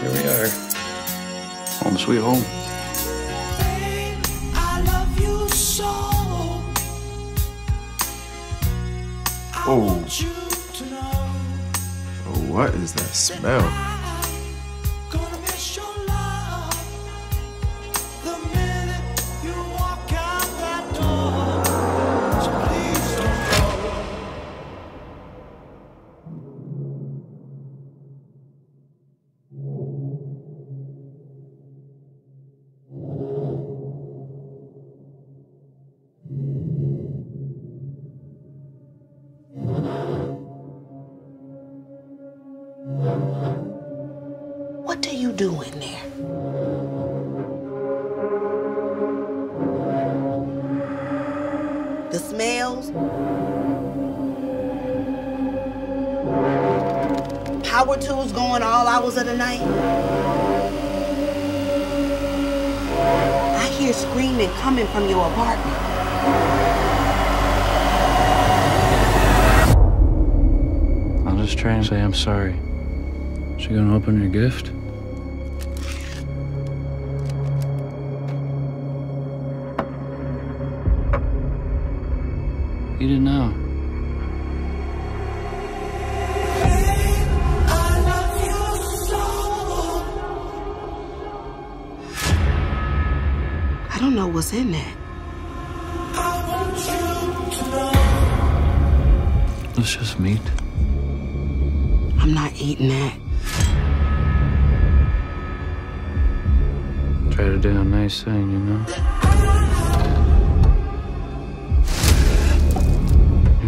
here we are. Home sweet home. Oh. Oh, what is that smell? What are you doing there? The smells? Power tools going all hours of the night? I hear screaming coming from your apartment. I'm just trying to say I'm sorry. Is She gonna open your gift? Eat it now. I don't know what's in that. It's just meat. I'm not eating that. Try to do a nice thing, you know?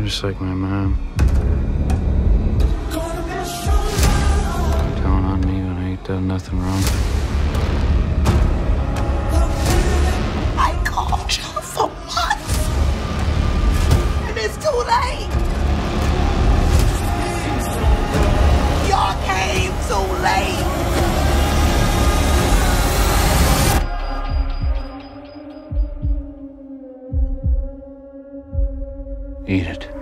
Just like my mom. Telling on me when I ain't done nothing wrong. I called you for Eat it.